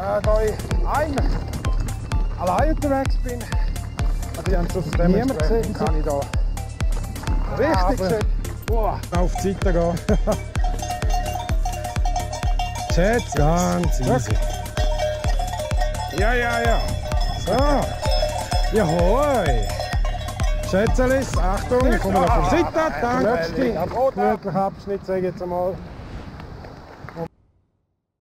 Äh, da ich allein unterwegs bin, also ich habe schon Niemand gesehen, kann ich da richtig schön Boah. Auf die Seite gehen. Schätz, Ganz easy. Ja, ja, ja. So. Jahoi. Schätzelis, Achtung, ich komme auf von der Seite. Danke. Letzte, Abschnitt, sage ich jetzt einmal.